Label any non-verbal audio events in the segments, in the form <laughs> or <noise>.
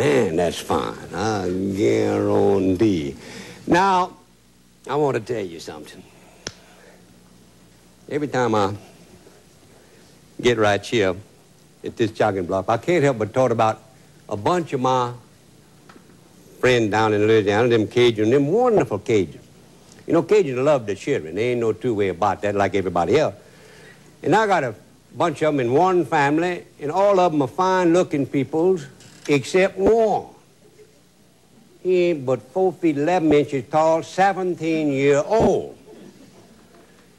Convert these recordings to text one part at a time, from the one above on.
man, that's fine. I guarantee. Now, I want to tell you something. Every time I get right here at this jogging block, I can't help but talk about a bunch of my friends down in Louisiana, them Cajuns, them wonderful Cajuns. You know, Cajuns love their children. There ain't no two way about that like everybody else. And I got a bunch of them in one family, and all of them are fine-looking peoples, except one. He ain't but four feet 11 inches tall, 17 year old.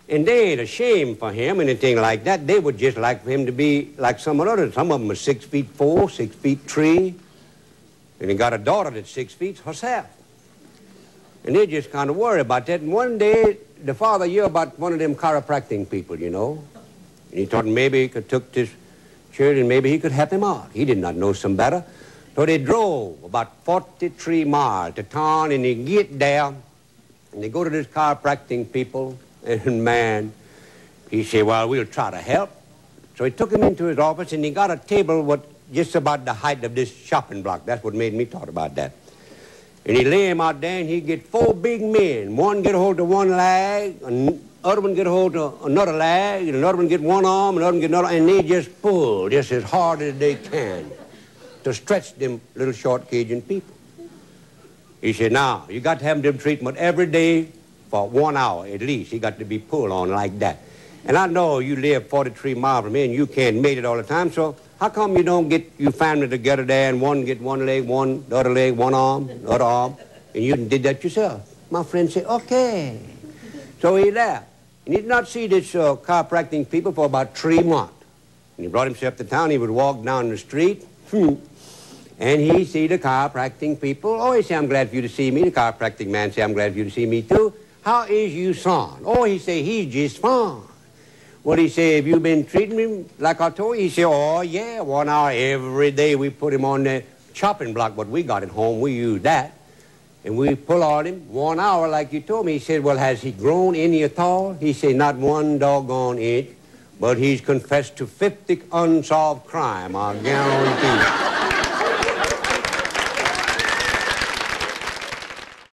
And they ain't ashamed for him, anything like that. They would just like for him to be like some others. Some of them are six feet four, six feet three. And he got a daughter that's six feet herself. And they just kind of worry about that. And one day, the father heard about one of them chiropractic people, you know. And he thought maybe he could took this and maybe he could help him out. He did not know some better. So they drove about 43 miles to town and they get there and they go to this chiropractic people and <laughs> man, he said, well, we'll try to help. So he took him into his office and he got a table what just about the height of this shopping block. That's what made me talk about that. And he lay him out there and he get four big men. One get hold of one leg, other one get a hold of another leg, and another one get one arm, another one get another, and they just pull just as hard as they can to stretch them little short Cajun people. He said, now, you got to have them treatment every day for one hour at least. He got to be pulled on like that. And I know you live 43 miles from here and you can't make it all the time, so how come you don't get your family together there and one get one leg, one, the other leg, one arm, the other arm, and you did that yourself? My friend said, okay. So he left. He did not see this uh, chiropractic people for about three months. When he brought himself to town. He would walk down the street, hmm, and he see the chiropractic people. Oh, he say, I'm glad for you to see me. The chiropractic man say, I'm glad for you to see me, too. How is you son? Oh, he say, he's just fine. What he say, have you been treating him like I told you? He say, oh, yeah, one hour every day we put him on the chopping block, but we got at home. We use that. And we pull on him one hour like you told me. He said, well, has he grown any at all? He said, not one doggone inch, but he's confessed to 50 unsolved crime, I guarantee